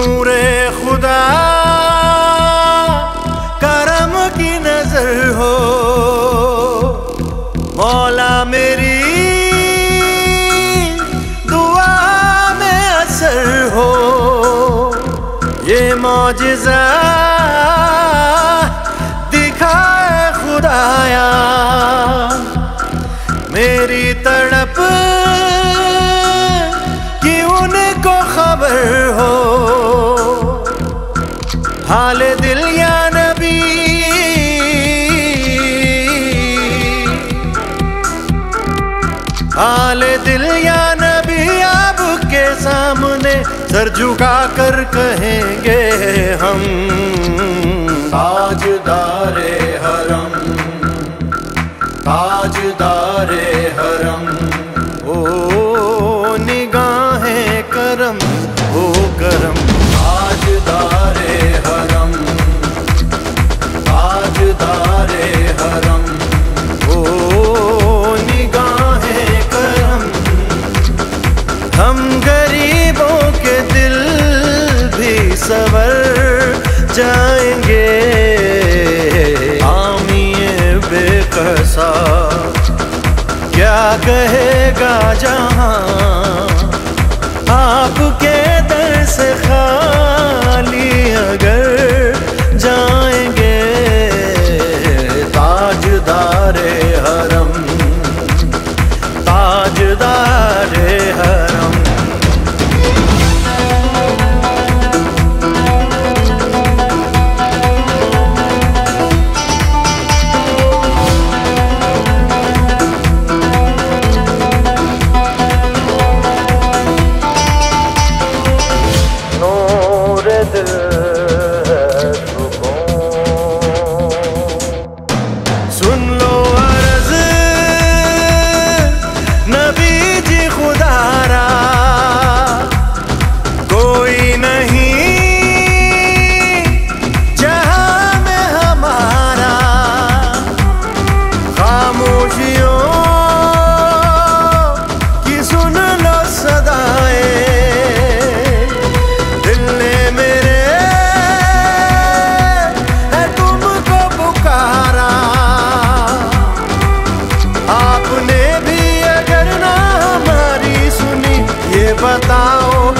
नूरे खुदा करम की नज़र हो मौला मेरी दुआ में असर हो ये मौजिजा दिखाए खुदाया मेरी तड़प कि उनको खबर हाल दिल या नबी। हाल दिल या नबी आपके सामने सर झुका कर कहेंगे हम। ताजदारे सवर जाएँगे। आमिए बेकसा। क्या कहेगा जहाँ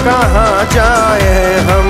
कहाँ जाए हम?